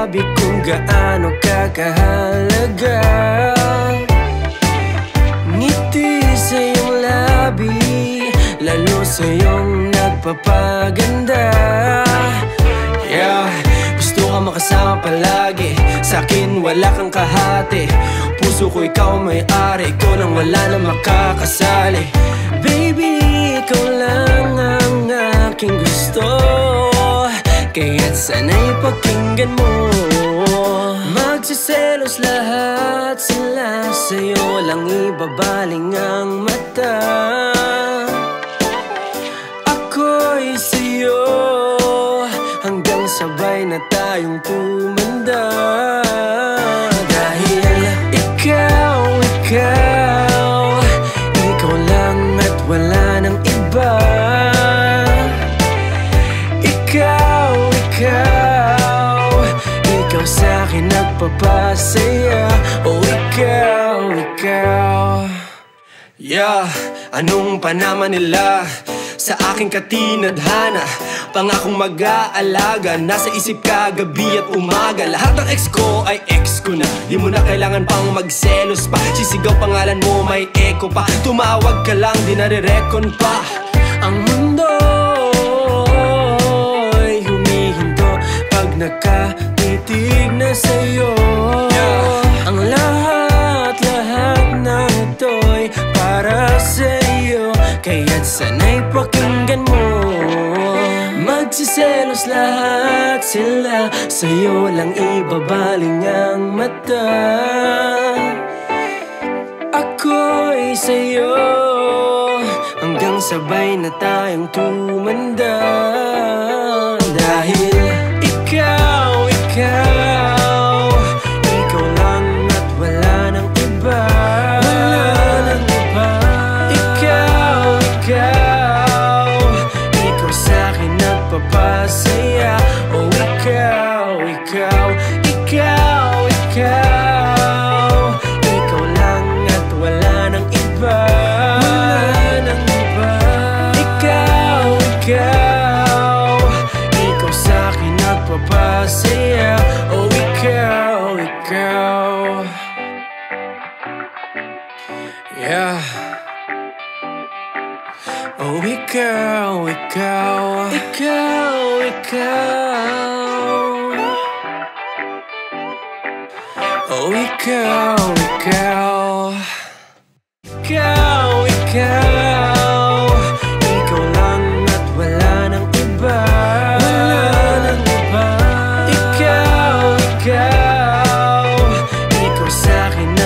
sinasabi kung gaano kakahalaga. Ngiti sa iyong labi Lalo sa iyong nagpapaganda. Yeah, gusto ka makasama palagi. Sa akin wala kang kahati. Puso ko ikaw may-ari. Ikaw lang wala na makakasali. Baby, ikaw lang ang aking gusto. Kaya't sana'y pakinggan mo. Magsiselos lahat sila Sa'yo lang ibabaling ang mata. Ako'y sa'yo Hanggang sabay na tayong tumanda sa'kin nagpapasaya. Oh, ikaw, ikaw. Yeah, anong pa naman nila? Sa aking katinadhana Pangakong mag-aalaga. Nasa isip ka gabi at umaga. Lahat ng ex ko ay ex ko na. Di mo na kailangan pang magselos pa. Sisigaw pangalan mo may echo pa. Tumawag ka lang di nare-recon pa Kaya't sana'y pakinggan mo. Magsiselos lahat sila. Sa'yo lang ibabaling ang mata. Ako'y sa'yo. Hanggang sabay na tayong tumanda. Dahil nagpapasaya Oh, ikaw, ikaw Ikaw, ikaw. Ikaw lang at wala nang iba. Wala nang iba. Ikaw, ikaw. Ikaw sa'kin nagpapasaya. Oh, Oh, ikaw, ikaw Ikaw, ikaw Oh, ikaw, ikaw Ikaw, ikaw Ikaw lang at wala nang iba. Wala nang iba. Ikaw, ikaw. Ikaw sa'kin